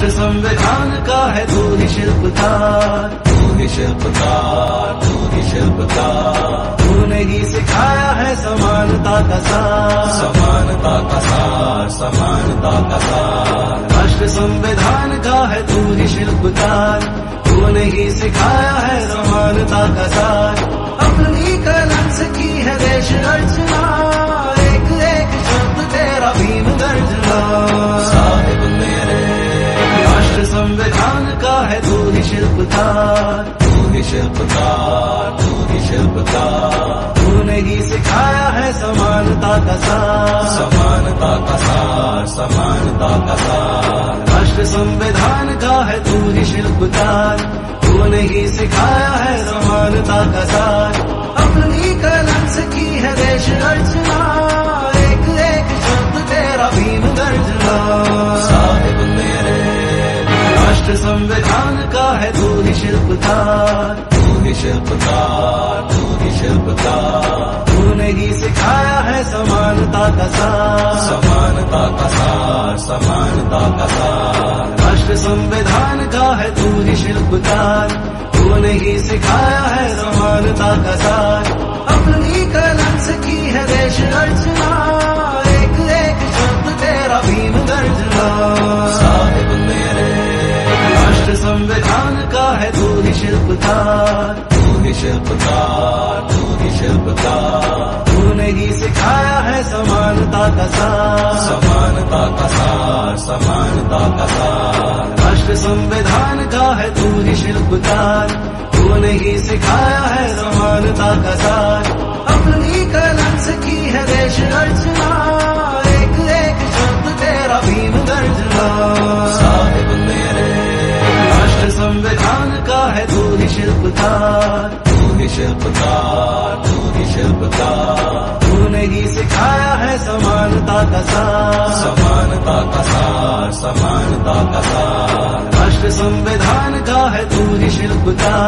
राष्ट्र संविधान का है तू ही शिल्पकार तू ही शिल्पकार तू ही शिल्पकार तूने ही सिखाया है समानता का सार। समानता का सार समानता का सार राष्ट्र संविधान का है तू ही शिल्पकार तूने ही सिखाया है समानता का सार। संविधान का है तू ही शिल्पकार। तू ही शिल्पकार तू ही शिल्पकार। तूने ही सिखाया है समानता का सार। समानता का सार समानता का सार। राष्ट्र संविधान का है तू ही शिल्पकार। तूने ही सिखाया है समानता का सार। राष्ट्र संविधान का है तू ही शिल्पकार। तू ही शिल्पकार तू ही शिल्पकार। तूने ही सिखाया है समानता का सार। समानता का सार समानता का सार। राष्ट्र संविधान का है तू ही शिल्पकार। तूने ही सिखाया है समानता का सार। अपनी कलम से की है देश अर्चना शिल्पकार तू ही शिल्पकार तू ही शिल्पकार। तूने ही सिखाया है समानता का सार। समानता का सार, समानता का सार। राष्ट्र संविधान का है तू ही शिल्पकार। तूने ही सिखाया है समानता का सार। अपनी कलम से की है देश अर्चना एक एक शब्द तेरा भीम गर्जना शिल्पकार तू ही शिल्पकार तू ही शिल्पकार। तूने ही सिखाया है समानता का सार। समानता का सार समानता का सार। राष्ट्र संविधान का है तू ही शिल्पकार।